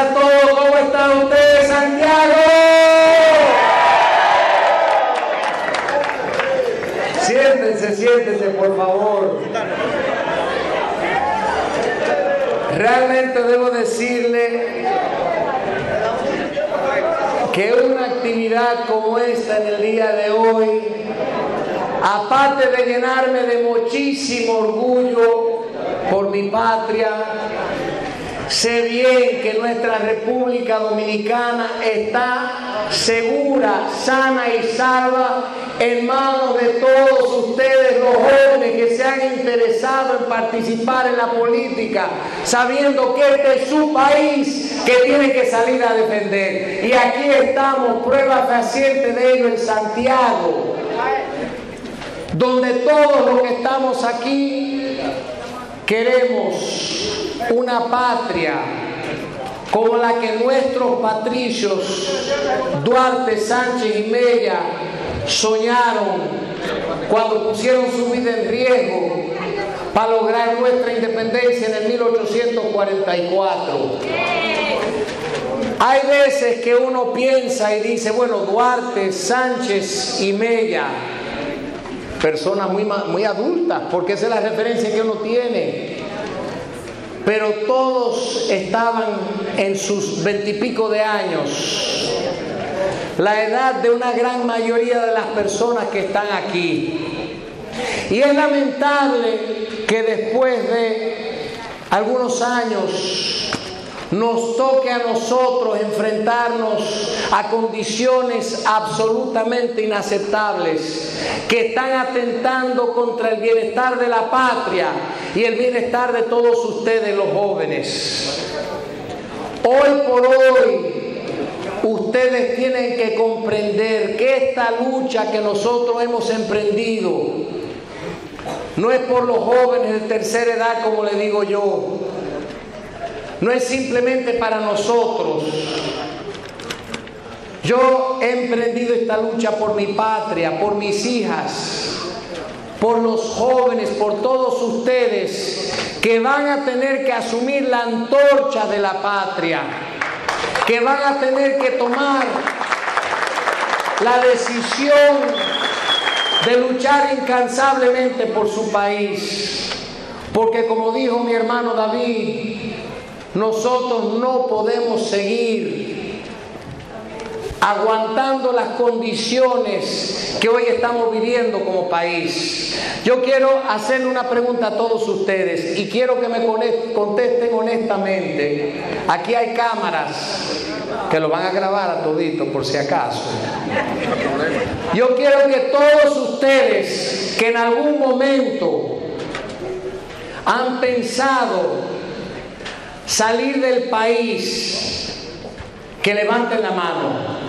a todos. ¿Cómo está usted, Santiago? Siéntense, siéntense, por favor. Realmente debo decirle que una actividad como esta en el día de hoy, aparte de llenarme de muchísimo orgullo por mi patria, sé bien que nuestra República Dominicana está segura, sana y salva en manos de todos ustedes, los jóvenes que se han interesado en participar en la política, sabiendo que este es su país que tiene que salir a defender. Y aquí estamos, prueba fehaciente de ello en Santiago, donde todos los que estamos aquí queremos una patria como la que nuestros patricios Duarte, Sánchez y Mella soñaron cuando pusieron su vida en riesgo para lograr nuestra independencia en el 1844. Hay veces que uno piensa y dice, bueno, Duarte, Sánchez y Mella, personas muy, muy adultas, porque esa es la referencia que uno tiene. Pero todos estaban en sus veintipico de años la edad de una gran mayoría de las personas que están aquí. Y es lamentable que después de algunos años nos toque a nosotros enfrentarnos a condiciones absolutamente inaceptables que están atentando contra el bienestar de la patria y el bienestar de todos ustedes los jóvenes. Hoy por hoy ustedes tienen que comprender que esta lucha que nosotros hemos emprendido no es por los jóvenes de tercera edad, como le digo yo, no es simplemente para nosotros. Yo he emprendido esta lucha por mi patria, por mis hijas, por los jóvenes, por todos ustedes que van a tener que asumir la antorcha de la patria que van a tener que tomar la decisión de luchar incansablemente por su país. Porque como dijo mi hermano David, nosotros no podemos seguir aguantando las condiciones que hoy estamos viviendo como país. Yo quiero hacerle una pregunta a todos ustedes y quiero que me contesten honestamente. Aquí hay cámaras que lo van a grabar a todito por si acaso. Yo quiero que todos ustedes que en algún momento han pensado salir del país, que levanten la mano.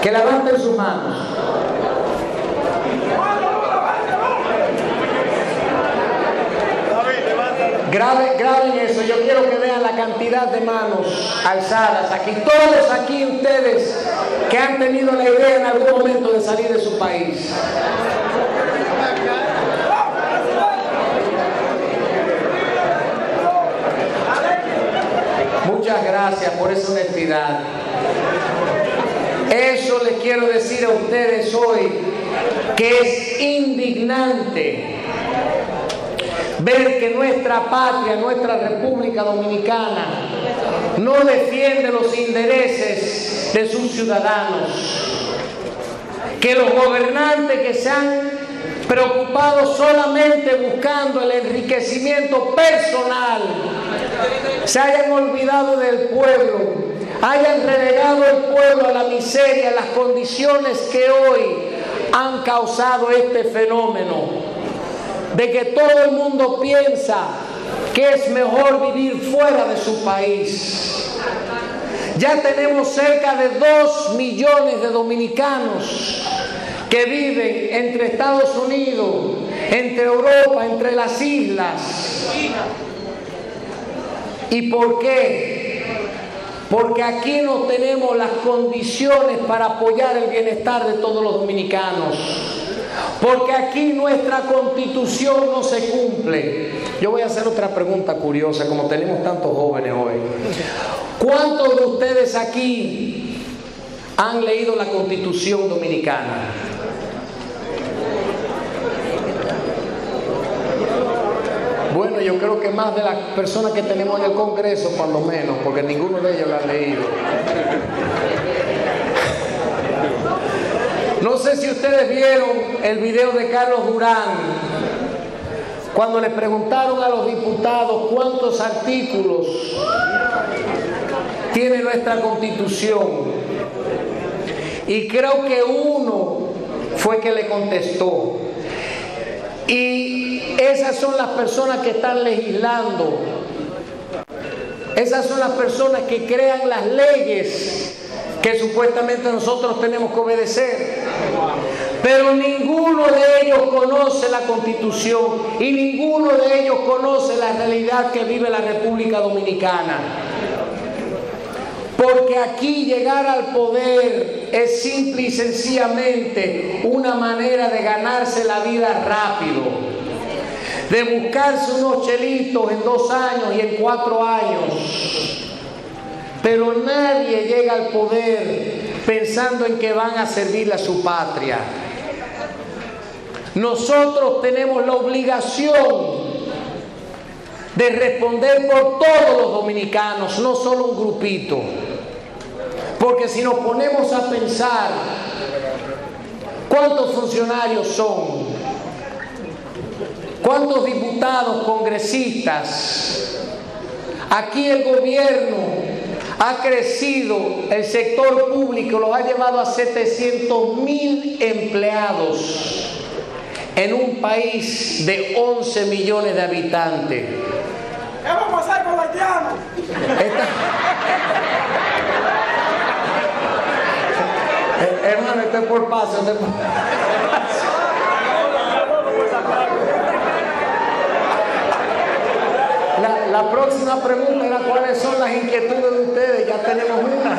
Que levanten sus manos. Graben, graben eso, yo quiero que vean la cantidad de manos alzadas aquí. Todos aquí ustedes que han tenido la idea en algún momento de salir de su país. Gracias por esa honestidad. Eso les quiero decir a ustedes hoy, que es indignante ver que nuestra patria, nuestra República Dominicana, no defiende los intereses de sus ciudadanos. Que los gobernantes que se han preocupado solamente buscando el enriquecimiento personal, se hayan olvidado del pueblo hayan relegado el pueblo a la miseria, las condiciones que hoy han causado este fenómeno, de que todo el mundo piensa que es mejor vivir fuera de su país. Ya tenemos cerca de dos millones de dominicanos que viven entre Estados Unidos, entre Europa, entre las islas. ¿Y por qué? porque aquí no tenemos las condiciones para apoyar el bienestar de todos los dominicanos. Porque aquí nuestra constitución no se cumple. Yo voy a hacer otra pregunta curiosa, como tenemos tantos jóvenes hoy. ¿Cuántos de ustedes aquí han leído la constitución dominicana? Yo creo que más de las personas que tenemos en el Congreso, por lo menos, porque ninguno de ellos la ha leído. No sé si ustedes vieron el video de Carlos Durán, cuando le preguntaron a los diputados cuántos artículos tiene nuestra constitución. Y creo que uno fue que le contestó. Y esas son las personas que están legislando. Esas son las personas que crean las leyes que supuestamente nosotros tenemos que obedecer. Pero ninguno de ellos conoce la constitución y ninguno de ellos conoce la realidad que vive la República Dominicana. Porque aquí llegar al poder es simple y sencillamente una manera de ganarse la vida rápido, de buscarse unos chelitos en dos años y en cuatro años. Pero nadie llega al poder pensando en que van a servirle a su patria. Nosotros tenemos la obligación de responder por todos los dominicanos, no solo un grupito. Porque si nos ponemos a pensar cuántos funcionarios son, cuántos diputados, congresistas, aquí el gobierno ha crecido, el sector público los ha llevado a 700 mil empleados en un país de 11 millones de habitantes. ¿Qué vamos a hacer con los haitianos? Eh, hermano, este es por paso, La, próxima pregunta era cuáles son las inquietudes de ustedes, ya tenemos una.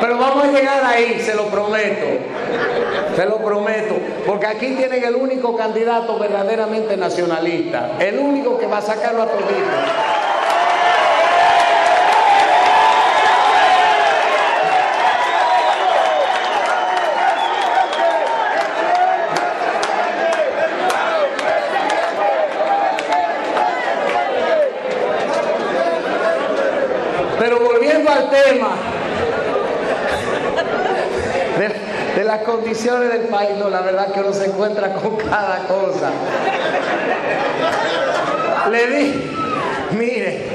Pero vamos a llegar ahí, se lo prometo. Se lo prometo. Porque aquí tienen el único candidato verdaderamente nacionalista. El único que va a sacarlo a todito. Pero volviendo tema de las condiciones del país, no, la verdad que uno se encuentra con cada cosa. Le di, mire,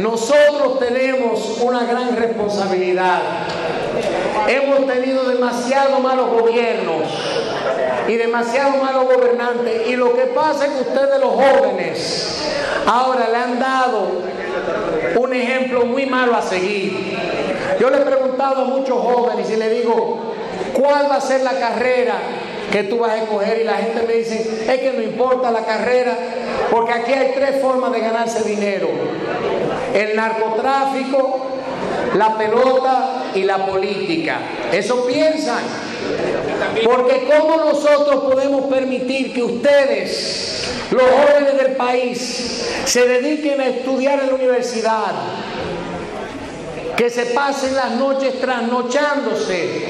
nosotros tenemos una gran responsabilidad. Hemos tenido demasiado malos gobiernos y demasiado malos gobernantes. Y lo que pasa es que ustedes los jóvenes ahora le han dado un ejemplo muy malo a seguir. Yo le he preguntado a muchos jóvenes y le digo, ¿cuál va a ser la carrera que tú vas a escoger? Y la gente me dice, es que no importa la carrera, porque aquí hay tres formas de ganarse dinero. El narcotráfico, la pelota y la política. Eso piensan. Porque ¿cómo nosotros podemos permitir que ustedes, los jóvenes del país, se dediquen a estudiar en la universidad? Que se pasen las noches trasnochándose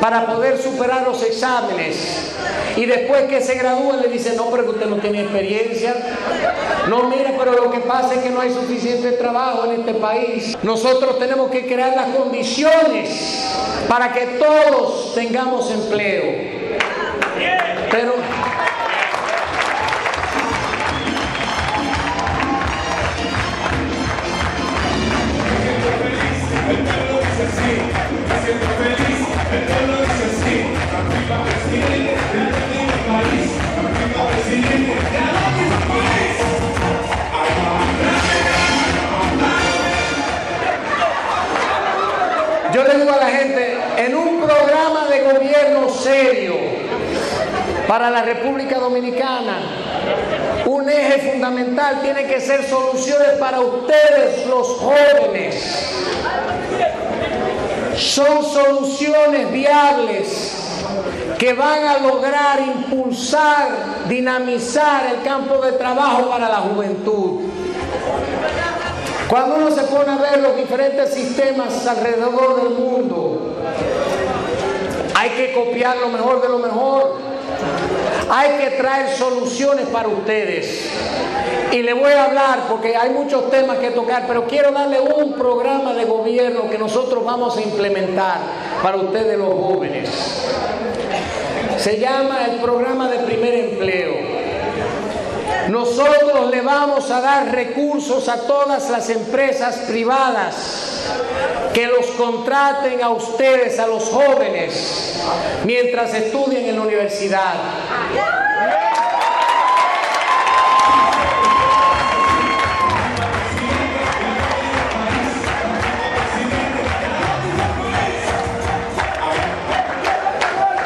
para poder superar los exámenes. Y después que se gradúen le dicen, no, pero usted no tiene experiencia. No, mire, pero lo que pasa es que no hay suficiente trabajo en este país. Nosotros tenemos que crear las condiciones para que todos tengamos empleo. Pero... Yo le digo a la gente, en un programa de gobierno serio para la República Dominicana, un eje fundamental tiene que ser soluciones para ustedes los jóvenes. son soluciones viables que van a lograr impulsar, dinamizar el campo de trabajo para la juventud. Cuando uno se pone a ver los diferentes sistemas alrededor del mundo, hay que copiar lo mejor de lo mejor. Hay que traer soluciones para ustedes. Y le voy a hablar porque hay muchos temas que tocar, pero quiero darle un programa de gobierno que nosotros vamos a implementar para ustedes los jóvenes. Se llama el programa de primer empleo. Nosotros le vamos a dar recursos a todas las empresas privadas que los contraten a ustedes, a los jóvenes, mientras estudien en la universidad.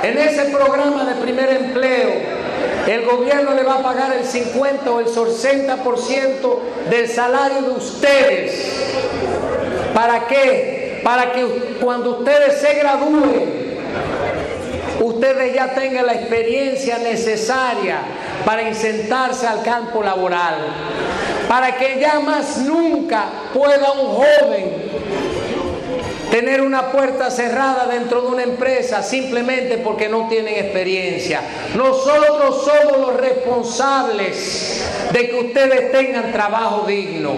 En ese programa de primer empleo, el gobierno le va a pagar el 50 o el 60% del salario de ustedes. ¿Para qué? Para que cuando ustedes se gradúen, ustedes ya tengan la experiencia necesaria para insentarse al campo laboral. Para que ya más nunca pueda un joven tener una puerta cerrada dentro de una empresa simplemente porque no tienen experiencia. Nosotros somos los responsables de que ustedes tengan trabajo digno,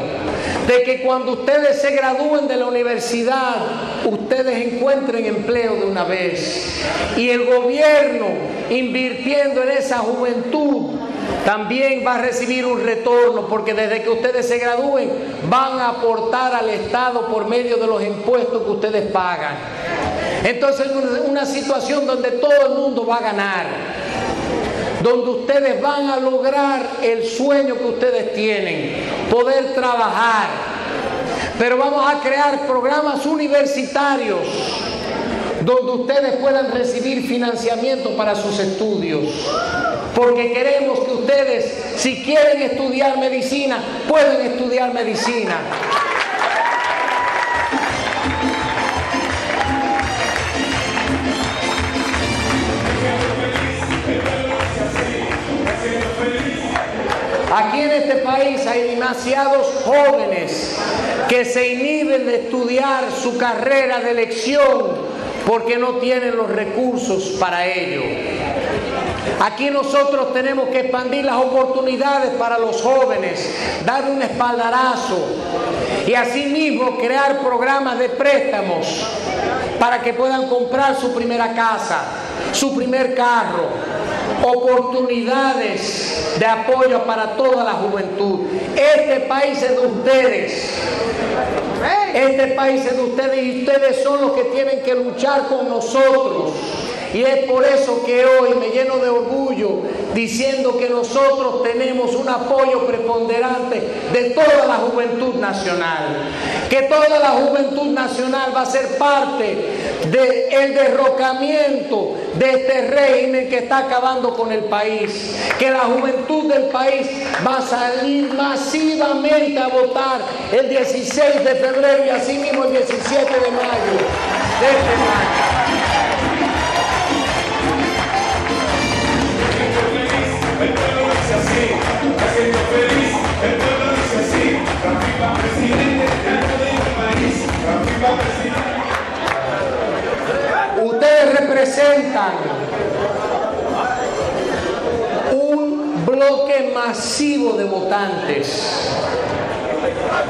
de que cuando ustedes se gradúen de la universidad, ustedes encuentren empleo de una vez. Y el gobierno invirtiendo en esa juventud también va a recibir un retorno porque desde que ustedes se gradúen van a aportar al Estado por medio de los impuestos que ustedes pagan. Entonces es una situación donde todo el mundo va a ganar, donde ustedes van a lograr el sueño que ustedes tienen, poder trabajar. Pero vamos a crear programas universitarios donde ustedes puedan recibir financiamiento para sus estudios. Porque queremos que ustedes, si quieren estudiar medicina, pueden estudiar medicina. Aquí en este país hay demasiados jóvenes que se inhiben de estudiar su carrera de elección porque no tienen los recursos para ello. Aquí nosotros tenemos que expandir las oportunidades para los jóvenes, dar un espaldarazo y asimismo crear programas de préstamos para que puedan comprar su primera casa, su primer carro, oportunidades de apoyo para toda la juventud. Este país es de ustedes. Este país es de ustedes y ustedes son los que tienen que luchar con nosotros. Y es por eso que hoy me lleno de orgullo diciendo que nosotros tenemos un apoyo preponderante de toda la juventud nacional. Que toda la juventud nacional va a ser parte del derrocamiento de este régimen que está acabando con el país. Que la juventud del país va a salir masivamente a votar el 16 de febrero y así mismo el 17 de mayo de este año. Representan un bloque masivo de votantes.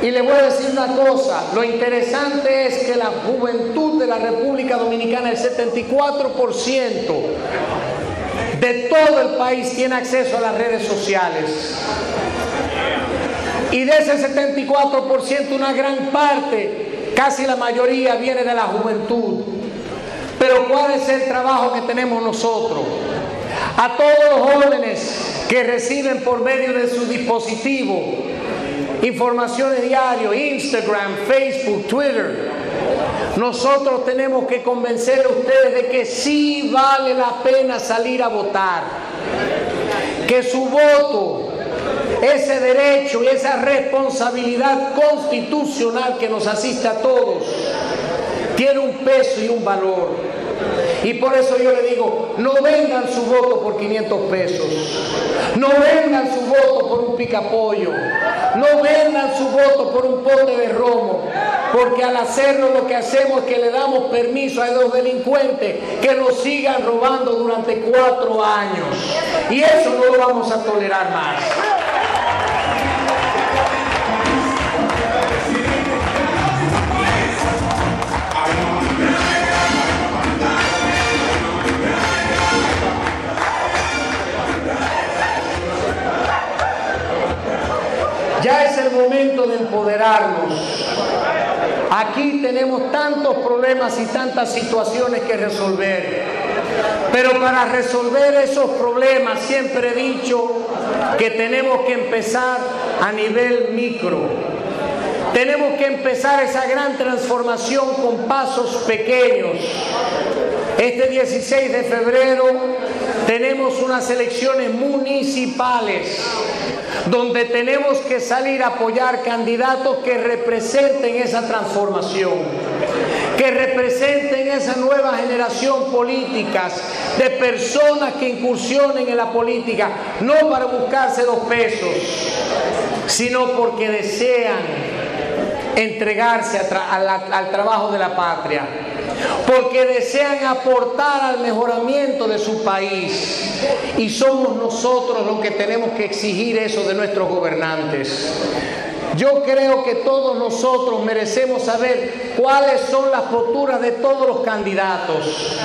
Y le voy a decir una cosa, lo interesante es que la juventud de la República Dominicana, el 74%, de todo el país tiene acceso a las redes sociales. Y de ese 74%, una gran parte, casi la mayoría, viene de la juventud. Pero ¿cuál es el trabajo que tenemos nosotros? A todos los jóvenes que reciben por medio de su dispositivo informaciones diarias, Instagram, Facebook, Twitter, nosotros tenemos que convencer a ustedes de que sí vale la pena salir a votar. Que su voto, ese derecho y esa responsabilidad constitucional que nos asiste a todos, tiene un peso y un valor. Y por eso yo le digo, no vendan su voto por 500 pesos, no vendan su voto por un picapollo, no vendan su voto por un pote de romo, porque al hacerlo lo que hacemos es que le damos permiso a los delincuentes que nos sigan robando durante cuatro años. Y eso no lo vamos a tolerar más. Tenemos tantos problemas y tantas situaciones que resolver. Pero para resolver esos problemas siempre he dicho que tenemos que empezar a nivel micro. Tenemos que empezar esa gran transformación con pasos pequeños. Este 16 de febrero tenemos unas elecciones municipales donde tenemos que salir a apoyar candidatos que representen esa transformación, que representen esa nueva generación políticas de personas que incursionen en la política, no para buscarse dos pesos, sino porque desean entregarse al trabajo de la patria porque desean aportar al mejoramiento de su país. Y somos nosotros los que tenemos que exigir eso de nuestros gobernantes. Yo creo que todos nosotros merecemos saber cuáles son las posturas de todos los candidatos.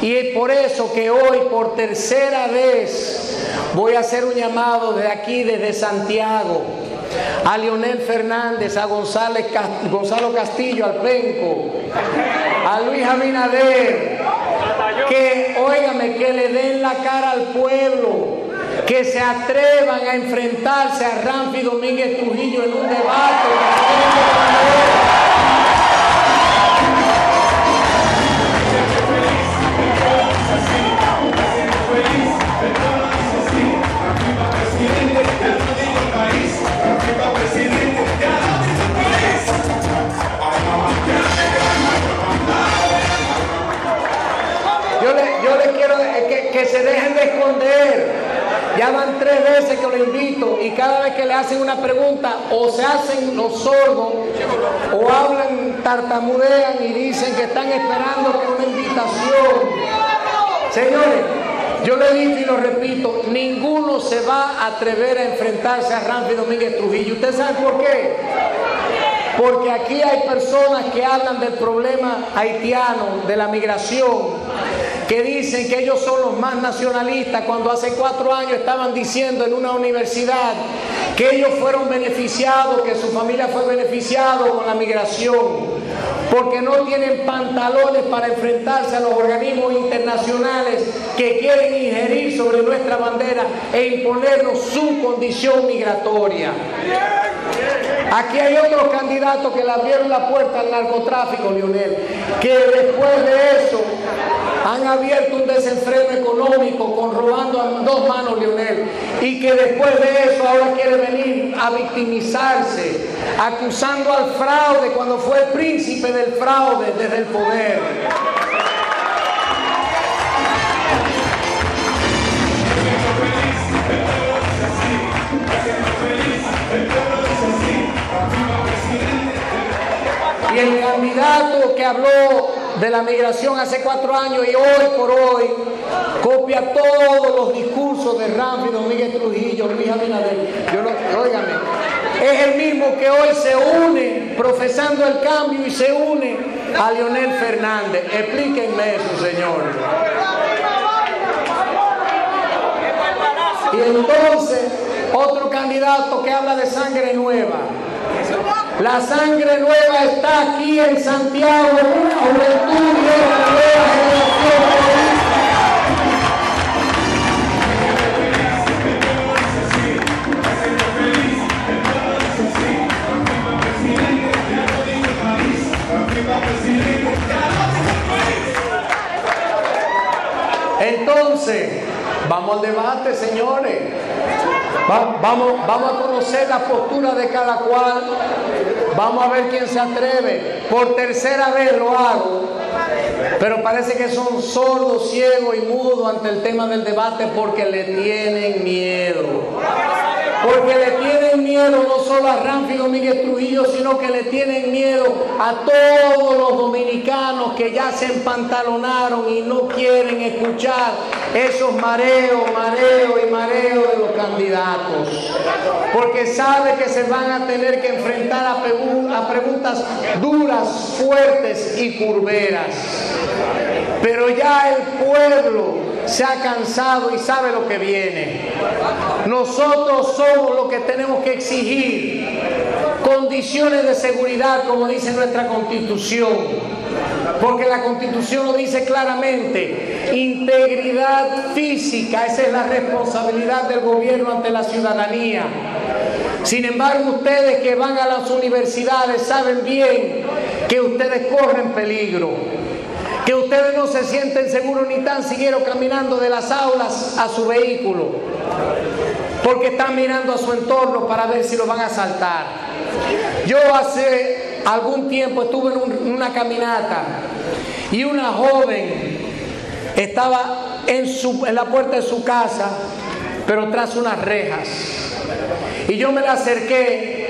Y es por eso que hoy, por tercera vez, voy a hacer un llamado de aquí, desde Santiago, a Leonel Fernández, a González, Gonzalo Castillo, al Penco, a Luis Abinader, que, óigame, que le den la cara al pueblo, que se atrevan a enfrentarse a Ramfi Domínguez Trujillo en un debate. Que, se dejen de esconder. Ya van tres veces que lo invito y cada vez que le hacen una pregunta o se hacen los sordos o hablan, tartamudean y dicen que están esperando una invitación. Señores, yo le digo y lo repito, ninguno se va a atrever a enfrentarse a Ramfi Domínguez Trujillo. ¿Usted sabe por qué? Porque aquí hay personas que hablan del problema haitiano, de la migración, que dicen que ellos son los más nacionalistas cuando hace cuatro años estaban diciendo en una universidad que ellos fueron beneficiados, que su familia fue beneficiada con la migración, porque no tienen pantalones para enfrentarse a los organismos internacionales que quieren ingerir sobre nuestra bandera e imponernos su condición migratoria. Aquí hay otros candidatos que le abrieron la puerta al narcotráfico, Lionel, que después de eso han abierto un desenfreno económico con robando a dos manos, Lionel, y que después de eso ahora quiere venir a victimizarse, acusando al fraude cuando fue el príncipe del fraude desde el poder. Y el candidato que habló de la migración hace cuatro años y hoy por hoy copia todos los discursos de Ramfi, Miguel Trujillo, Luis Abinader. Yo lo, es el mismo que hoy se une profesando el cambio y se une a Leonel Fernández. Explíquenme eso, señor. Y entonces, otro candidato que habla de sangre nueva. La sangre nueva está aquí en Santiago, vamos, vamos a conocer la postura de cada cual. Vamos a ver quién se atreve. Por tercera vez lo hago. Pero parece que son sordos, ciegos y mudos ante el tema del debate porque le tienen miedo. Porque le tienen miedo no solo a Ramfi Domínguez Trujillo, sino que le tienen miedo a todos los dominicanos que ya se empantalonaron y no quieren escuchar esos mareos, mareos y mareos de los candidatos. Porque sabe que se van a tener que enfrentar a, a preguntas duras, fuertes y curveras. Pero ya el pueblo se ha cansado y sabe lo que viene. Nosotros somos los que tenemos que exigir condiciones de seguridad, como dice nuestra constitución. Porque la constitución lo dice claramente, integridad física, esa es la responsabilidad del gobierno ante la ciudadanía. Sin embargo, ustedes que van a las universidades saben bien que ustedes corren peligro que ustedes no se sienten seguros ni tan siquiera caminando de las aulas a su vehículo, porque están mirando a su entorno para ver si lo van a asaltar. Yo hace algún tiempo estuve en una caminata y una joven estaba en, su, en la puerta de su casa, pero tras unas rejas. Y yo me la acerqué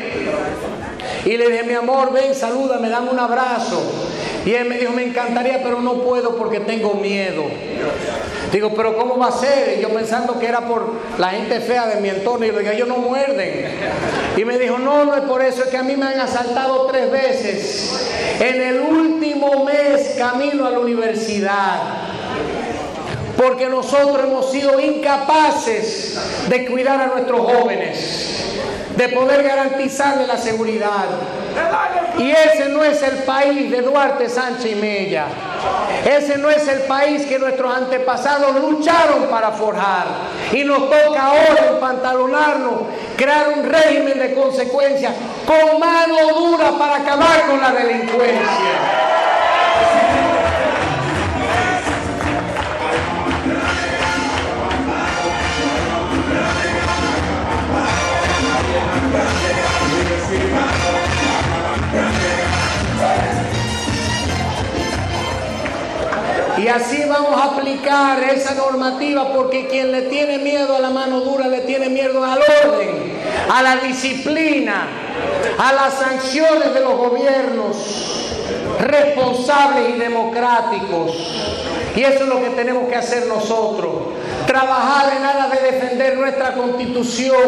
y le dije, mi amor, ven, salúdame, dame un abrazo. Y él me dijo, me encantaría, pero no puedo porque tengo miedo. Digo, pero ¿cómo va a ser? Yo pensando que era por la gente fea de mi entorno. Y le dije, ellos no muerden. Y me dijo, no, no es por eso, es que a mí me han asaltado tres veces. En el último mes camino a la universidad. Porque nosotros hemos sido incapaces de cuidar a nuestros jóvenes de poder garantizarle la seguridad. Y ese no es el país de Duarte, Sánchez y Mella. Ese no es el país que nuestros antepasados lucharon para forjar. Y nos toca ahora empantalonarnos, crear un régimen de consecuencias con mano dura para acabar con la delincuencia. Y así vamos a aplicar esa normativa porque quien le tiene miedo a la mano dura le tiene miedo al orden, a la disciplina, a las sanciones de los gobiernos responsables y democráticos. Y eso es lo que tenemos que hacer nosotros. Trabajar en aras de defender nuestra constitución,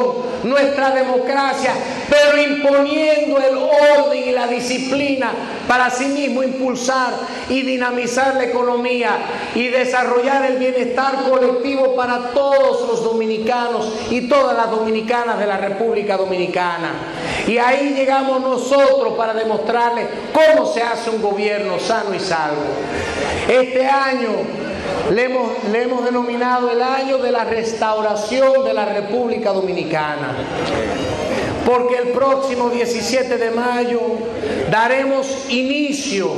nuestra democracia, pero imponiendo el orden y la disciplina para sí mismo impulsar y dinamizar la economía y desarrollar el bienestar colectivo para todos los dominicanos y todas las dominicanas de la República Dominicana. Y ahí llegamos nosotros para demostrarles cómo se hace un gobierno sano y salvo. Este año le hemos, le hemos, denominado el año de la restauración de la República Dominicana. Porque el próximo 17 de mayo daremos inicio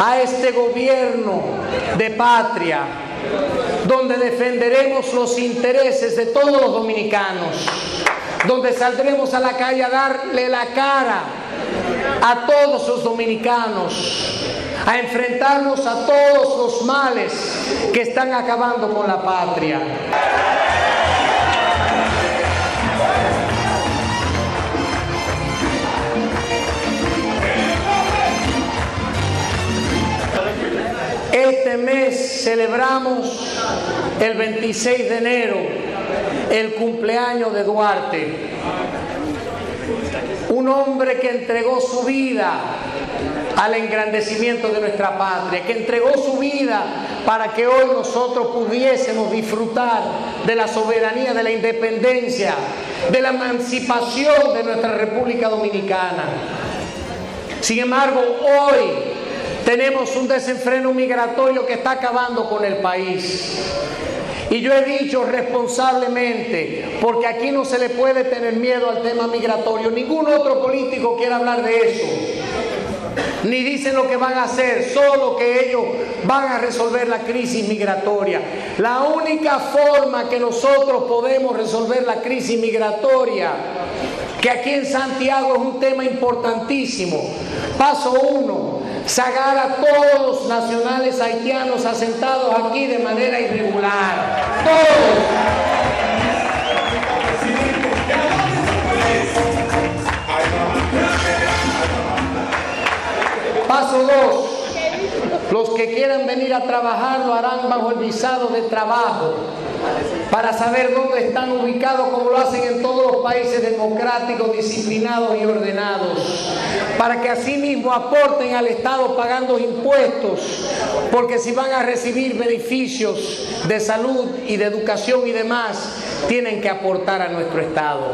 a este gobierno de patria, donde defenderemos los intereses de todos los dominicanos, donde saldremos a la calle a darle la cara a todos los dominicanos a enfrentarnos a todos los males que están acabando con la patria. Este mes celebramos el 26 de enero el cumpleaños de Duarte, un hombre que entregó su vida al engrandecimiento de nuestra patria, que entregó su vida para que hoy nosotros pudiésemos disfrutar de la soberanía, de la independencia, de la emancipación de nuestra República Dominicana. Sin embargo, hoy tenemos un desenfreno migratorio que está acabando con el país. Y yo he dicho responsablemente, porque aquí no se le puede tener miedo al tema migratorio. Ningún otro político quiere hablar de eso ni dicen lo que van a hacer, solo que ellos van a resolver la crisis migratoria. La única forma que nosotros podemos resolver la crisis migratoria que aquí en Santiago es un tema importantísimo. Paso uno, sacar a todos los nacionales haitianos asentados aquí de manera irregular. Todos. Paso dos. Los que quieran venir a trabajar lo harán bajo el visado de trabajo para saber dónde están ubicados como lo hacen en todos los países democráticos, disciplinados y ordenados, para que así mismo aporten al Estado pagando impuestos, porque si van a recibir beneficios de salud y de educación y demás, tienen que aportar a nuestro Estado.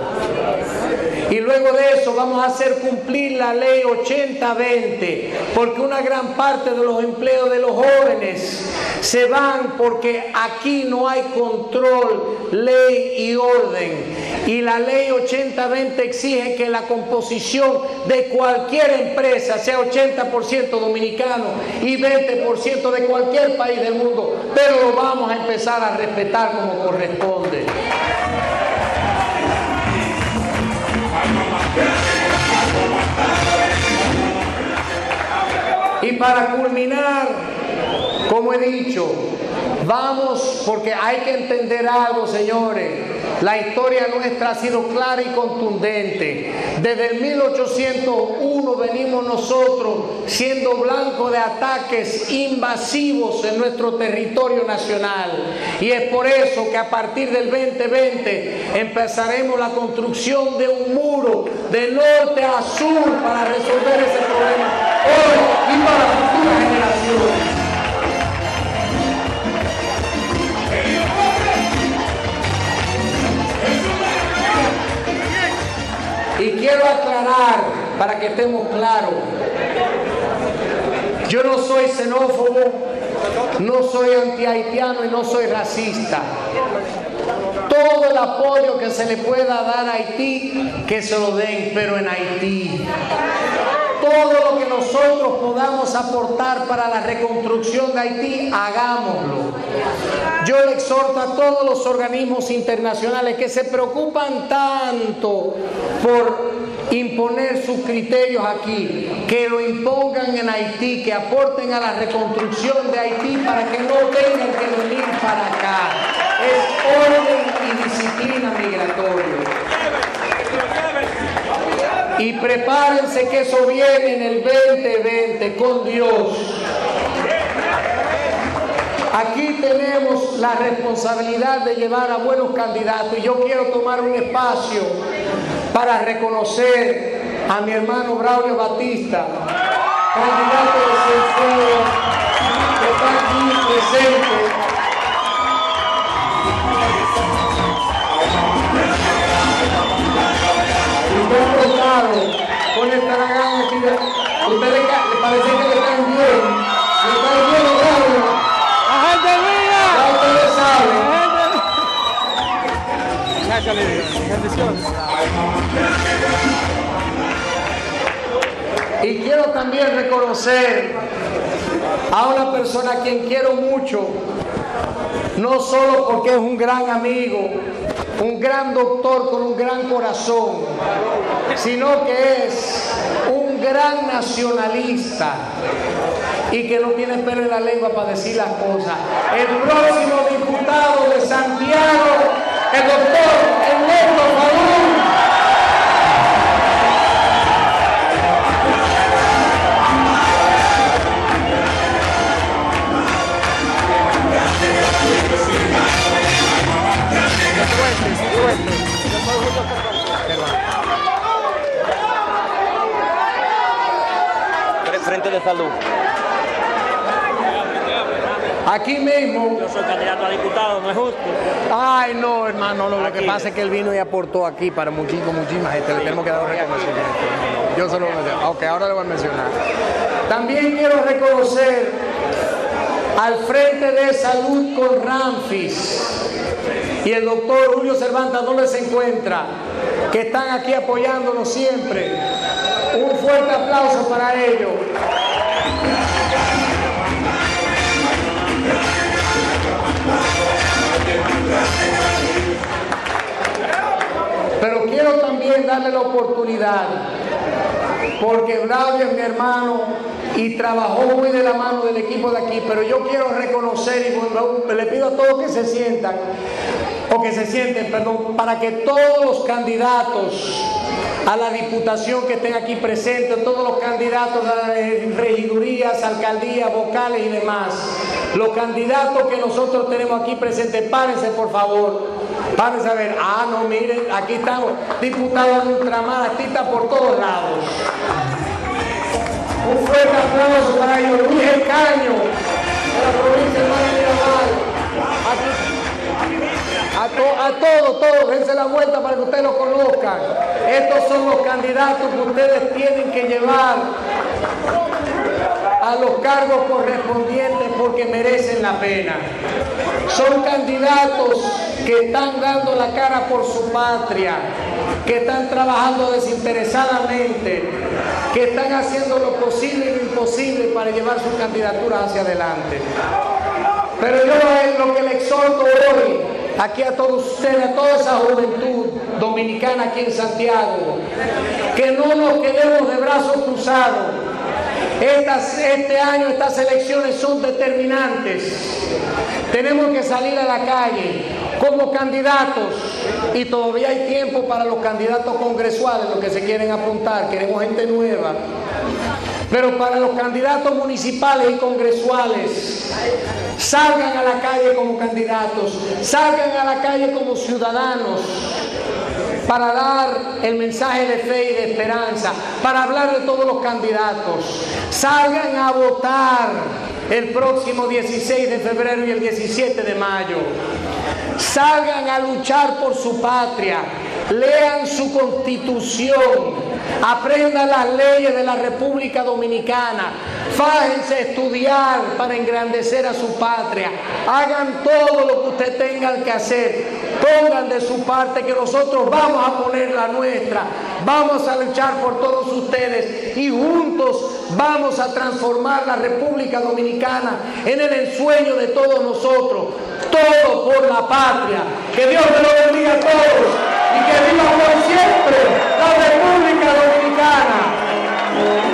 Y luego de eso vamos a hacer cumplir la ley 80-20, porque una gran parte de los empleos de los jóvenes se van porque aquí no hay control, ley y orden. Y la ley 80-20 exige que la composición de cualquier empresa sea 80% dominicano y 20% de cualquier país del mundo, pero lo vamos a empezar a respetar como corresponde. Y para culminar, como he dicho, vamos, porque hay que entender algo, señores. La historia nuestra ha sido clara y contundente. Desde el 1801 venimos nosotros siendo blanco de ataques invasivos en nuestro territorio nacional. Y es por eso que a partir del 2020 empezaremos la construcción de un muro de norte a sur para resolver ese problema hoy y para futuras generaciones. Quiero aclarar para que estemos claros, yo no soy xenófobo, no soy anti-haitiano y no soy racista. Todo el apoyo que se le pueda dar a Haití, que se lo den, pero en Haití. Todo lo que nosotros podamos aportar para la reconstrucción de Haití, hagámoslo. Yo le exhorto a todos los organismos internacionales que se preocupan tanto por imponer sus criterios aquí, que lo impongan en Haití, que aporten a la reconstrucción de Haití para que no tengan que venir para acá. Es orden y disciplina migratoria. Y prepárense que eso viene en el 2020 con Dios. Aquí tenemos la responsabilidad de llevar a buenos candidatos y yo quiero tomar un espacio para reconocer a mi hermano Braulio Batista, candidato de Cienfuegos, que está aquí presente. Y aportado con esta gran actividad. Ustedes le parece que están bien. Sácale. Y quiero también reconocer a una persona a quien quiero mucho, no solo porque es un gran amigo, un gran doctor con un gran corazón, sino que es un gran nacionalista y que no tiene pelo en la lengua para decir las cosas. El próximo diputado de Santiago, el doctor Ernesto Falú. Frente de salud. Aquí mismo Yo soy candidato a diputado, no es justo. Ay, no, hermano, no, lo que pasa es que él vino y aportó aquí para muchísimo, muchísima gente. Le tenemos que dar un reconocimiento. Yo se lo voy a mencionar. Ok, ahora le voy a mencionar. También quiero reconocer al Frente de Salud con Ramfis y el doctor Julio Cervantes, ¿dónde se encuentra? Que están aquí apoyándonos siempre. Un fuerte aplauso para ellos. Darle la oportunidad, porque Claudio es mi hermano y trabajó muy de la mano del equipo de aquí, pero yo quiero reconocer y le pido a todos que se sientan, o que se sienten, perdón, para que todos los candidatos a la diputación que estén aquí presentes, todos los candidatos a regidurías, alcaldías, vocales y demás, los candidatos que nosotros tenemos aquí presentes, párense por favor, párense a ver, ah, no, miren, aquí estamos, diputados de Ultramar, está por todos lados. Un fuerte aplauso para ellos, Luis El Caño, de la provincia de Miramar. A, to, a todos, todos, dense la vuelta para que ustedes lo conozcan. Estos son los candidatos que ustedes tienen que llevar a los cargos correspondientes porque merecen la pena. Son candidatos que están dando la cara por su patria, que están trabajando desinteresadamente, que están haciendo lo posible y lo imposible para llevar su candidatura hacia adelante. Pero yo lo que le exhorto hoy, aquí a todos ustedes, a toda esa juventud dominicana aquí en Santiago, que no nos quedemos de brazos cruzados. Este año estas elecciones son determinantes. Tenemos que salir a la calle como candidatos y todavía hay tiempo para los candidatos congresuales, los que se quieren apuntar, queremos gente nueva. Pero para los candidatos municipales y congresuales, salgan a la calle como candidatos, salgan a la calle como ciudadanos para dar el mensaje de fe y de esperanza, para hablar de todos los candidatos. Salgan a votar el próximo 16 de febrero y el 17 de mayo. Salgan a luchar por su patria, lean su constitución, aprendan las leyes de la República Dominicana, fájense estudiar para engrandecer a su patria, hagan todo lo que ustedes tengan que hacer, pongan de su parte que nosotros vamos a poner la nuestra, vamos a luchar por todos ustedes y juntos vamos a transformar la República Dominicana en el ensueño de todos nosotros, todo por la patria. Que Dios me lo bendiga a todos y que viva por siempre la República Dominicana.